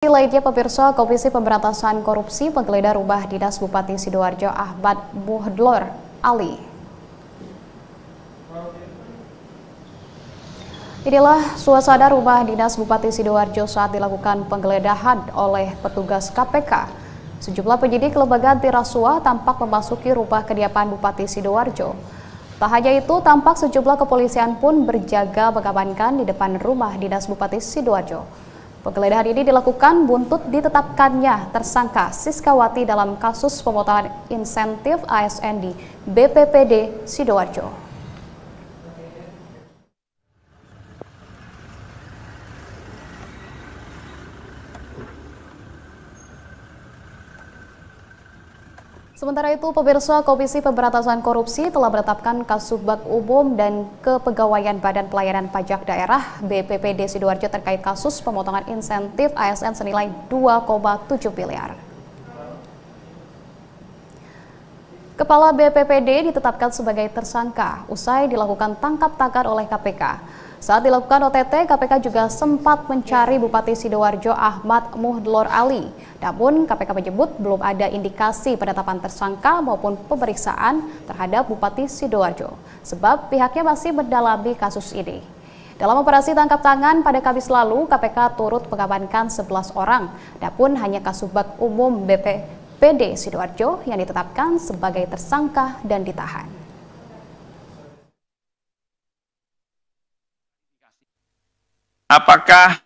Lainnya pemirsa Komisi Pemberantasan Korupsi penggeledah rumah dinas Bupati Sidoarjo Ahmad Muhdlor Ali. Inilah suasana rumah dinas Bupati Sidoarjo saat dilakukan penggeledahan oleh petugas KPK. Sejumlah penyidik lembaga anti rasuah tampak memasuki rumah kediaman Bupati Sidoarjo. Tak hanya itu, tampak sejumlah kepolisian pun berjaga mengamankan di depan rumah dinas Bupati Sidoarjo. Penggeledahan ini dilakukan buntut ditetapkannya tersangka Siskawati dalam kasus pemotongan insentif ASN di BPPD Sidoarjo. Sementara itu, pemirsa Komisi Pemberantasan Korupsi telah menetapkan Kasubag Umum dan Kepegawaian Badan Pelayanan Pajak Daerah BPPD Sidoarjo terkait kasus pemotongan insentif ASN senilai 2,7 miliar. Kepala BPPD ditetapkan sebagai tersangka usai dilakukan tangkap tangan oleh KPK. Saat dilakukan OTT, KPK juga sempat mencari Bupati Sidoarjo Ahmad Muhdlor Ali. Namun KPK menyebut belum ada indikasi penetapan tersangka maupun pemeriksaan terhadap Bupati Sidoarjo. Sebab pihaknya masih mendalami kasus ini. Dalam operasi tangkap tangan pada Kamis lalu, KPK turut mengamankan 11 orang. Namun hanya Kasubag Umum BPPD Sidoarjo yang ditetapkan sebagai tersangka dan ditahan. apakah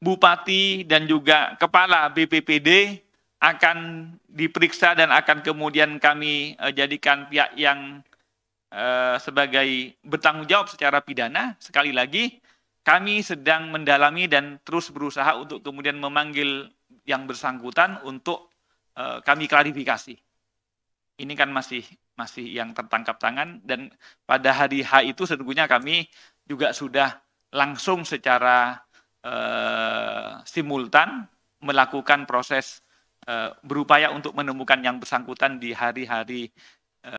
bupati dan juga kepala BPPD akan diperiksa dan akan kemudian kami uh, jadikan pihak yang uh, sebagai bertanggung jawab secara pidana. Sekali lagi, kami sedang mendalami dan terus berusaha untuk kemudian memanggil yang bersangkutan untuk uh, kami klarifikasi. Ini kan masih masih yang tertangkap tangan dan pada hari H itu sesungguhnya kami juga sudah langsung secara uh, simultan melakukan proses uh, berupaya untuk menemukan yang bersangkutan di hari-hari